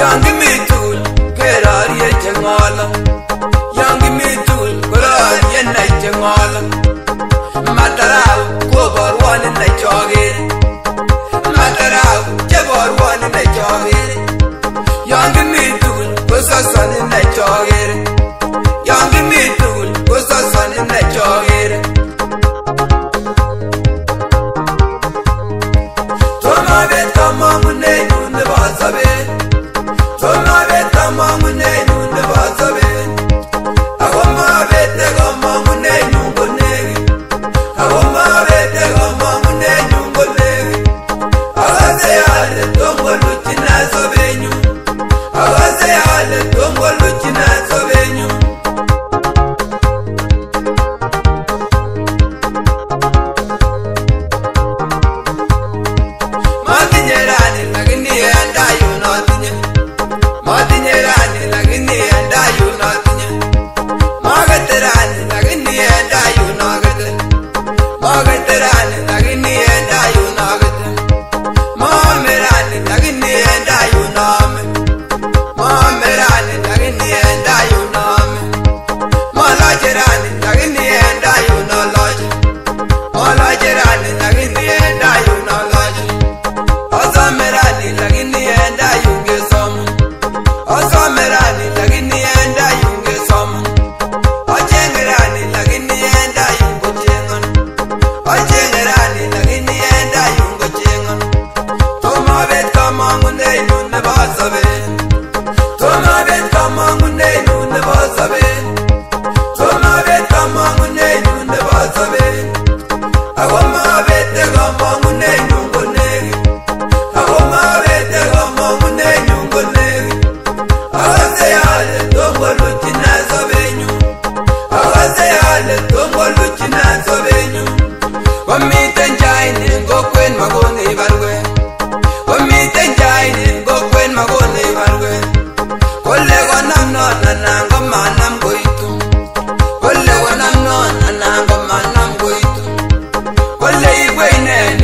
yangi mitul kerariye cemalım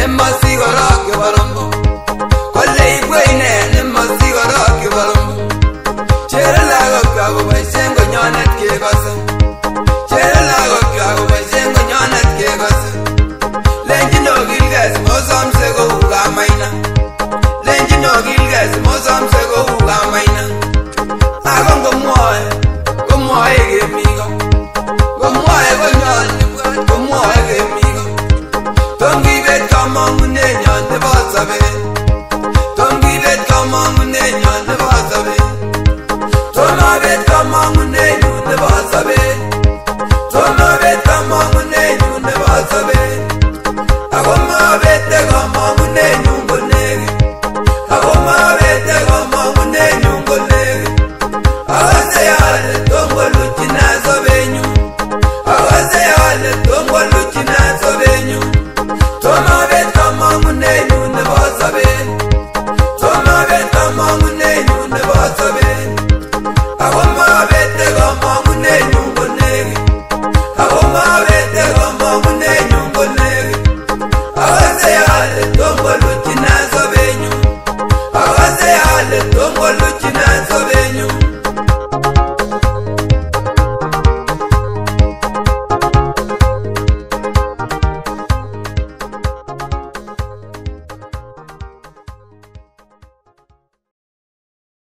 and my vamos.